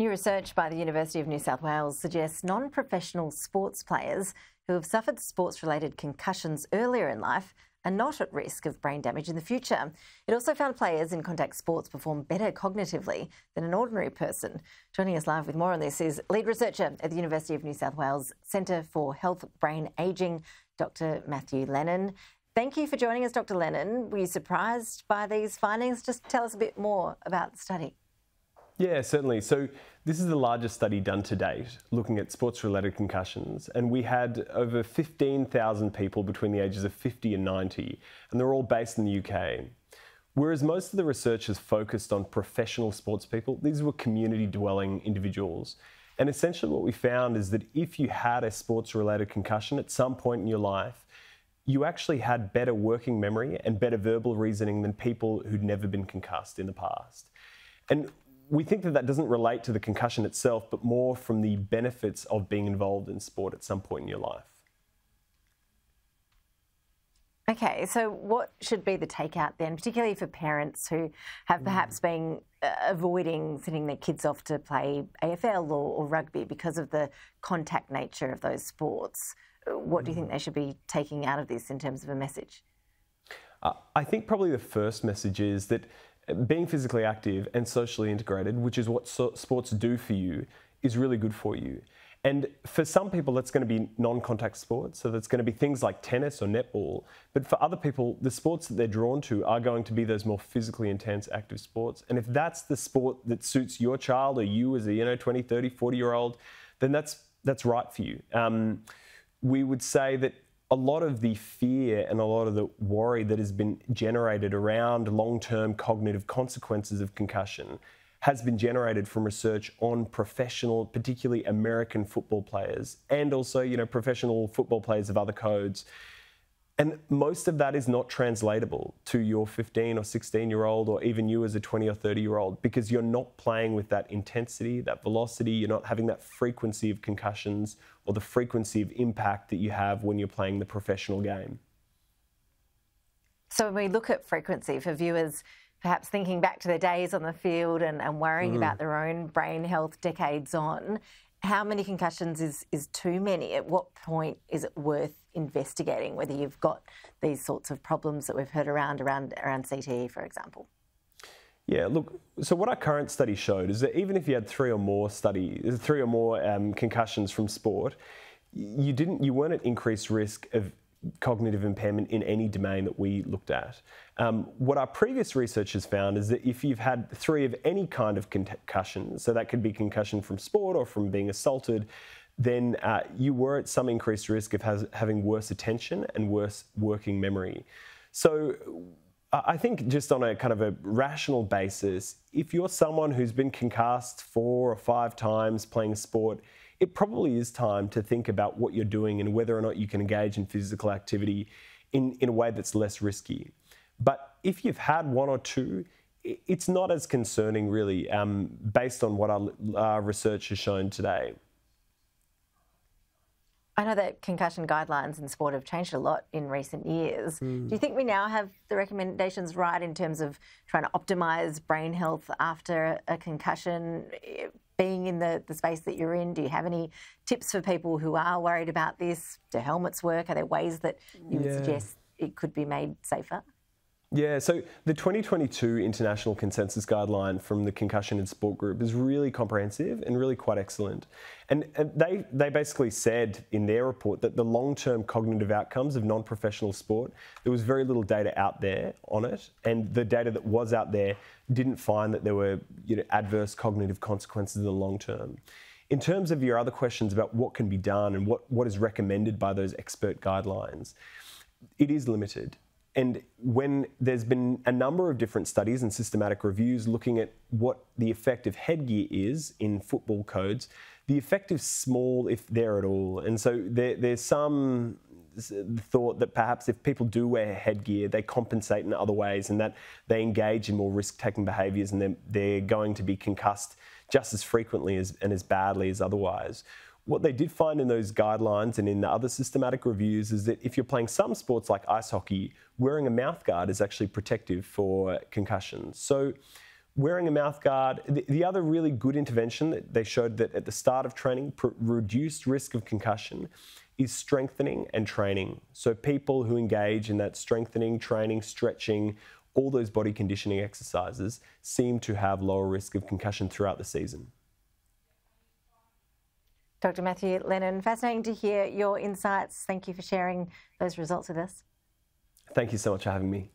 New research by the University of New South Wales suggests non professional sports players who have suffered sports related concussions earlier in life are not at risk of brain damage in the future. It also found players in contact sports perform better cognitively than an ordinary person. Joining us live with more on this is lead researcher at the University of New South Wales Centre for Healthy Brain Ageing, Dr. Matthew Lennon. Thank you for joining us, Dr. Lennon. Were you surprised by these findings? Just tell us a bit more about the study. Yeah, certainly. So this is the largest study done to date looking at sports-related concussions, and we had over 15,000 people between the ages of 50 and 90, and they're all based in the UK. Whereas most of the research has focused on professional sports people, these were community-dwelling individuals. And essentially what we found is that if you had a sports-related concussion at some point in your life, you actually had better working memory and better verbal reasoning than people who'd never been concussed in the past. And we think that that doesn't relate to the concussion itself, but more from the benefits of being involved in sport at some point in your life. Okay, so what should be the takeout then, particularly for parents who have perhaps mm. been uh, avoiding sending their kids off to play AFL or, or, rugby because of the contact nature of those sports? What do you think mm. they should be taking out of this in terms of a message? Uh, I think probably the first message is that being physically active and socially integrated, which is what so sports do for you, is really good for you. And for some people, that's going to be non contact sports. So that's going to be things like tennis or netball. But for other people, the sports that they're drawn to are going to be those more physically intense, active sports. And if that's the sport that suits your child or you as a you know 20, 30, 40 year old, then that's that's right for you. Um, we would say that a lot of the fear and a lot of the worry that has been generated around long term cognitive consequences of concussion has been generated from research on professional, particularly American football players, and also, you know, professional football players of other codes and most of that is not translatable to your 15 or 16 year old, or even you as a 20 or 30 year old, because you're not playing with that intensity, that velocity, you're not having that frequency of concussions or the frequency of impact that you have when you're playing the professional game. So, when we look at frequency for viewers, perhaps thinking back to their days on the field and, and worrying mm. about their own brain health decades on, how many concussions is, is too many? At what point is it worth investigating whether you've got these sorts of problems that we've heard around around around CTE, for example? Yeah, look. So what our current study showed is that even if you had three or more study, three or more um, concussions from sport, you didn't, you weren't at increased risk of cognitive impairment in any domain that we looked at. Um, what our previous research has found is that if you've had three of any kind of concussion, so that could be concussion from sport or from being assaulted, then uh, you were at some increased risk of has, having worse attention and worse working memory. So I think just on a kind of a rational basis, if you're someone who's been concussed four or five times playing sport, it probably is time to think about what you're doing and whether or not you can engage in physical activity in, in a way that's less risky. But if you've had one or two, it's not as concerning, really, um, based on what our, our research has shown today. I know that concussion guidelines in sport have changed a lot in recent years. Mm. Do you think we now have the recommendations right in terms of trying to optimise brain health after a concussion? Being in the, the space that you're in? Do you have any tips for people who are worried about this? Do helmets work? Are there ways that you would suggest it could be made safer? Yeah, so the 2022 International Consensus Guideline from the Concussion in Sport Group is really comprehensive and really quite excellent. And, and they, they basically said in their report that the long term cognitive outcomes of non professional sport, there was very little data out there on it. And the data that was out there didn't find that there were you know, adverse cognitive consequences in the long term. In terms of your other questions about what can be done and what, what is recommended by those expert guidelines, it is limited. And when there's been a number of different studies and systematic reviews looking at what the effect of headgear is in football codes, the effect is small if there at all. And so there, there's some thought that perhaps if people do wear headgear, they compensate in other ways and that they engage in more risk taking behaviours and they're, they're going to be concussed just as frequently as, and as badly as otherwise. What they did find in those guidelines and in the other systematic reviews is that if you're playing some sports like ice hockey, wearing a mouthguard is actually protective for concussions. So wearing a mouth guard. The, the, other really good intervention that they showed that at the start of training, reduced risk of concussion, is strengthening and training. So people who engage in that strengthening, training, stretching, all those body conditioning exercises seem to have lower risk of concussion throughout the season. Dr. Matthew Lennon, fascinating to hear your insights. Thank you for sharing those results with us. Thank you so much for having me.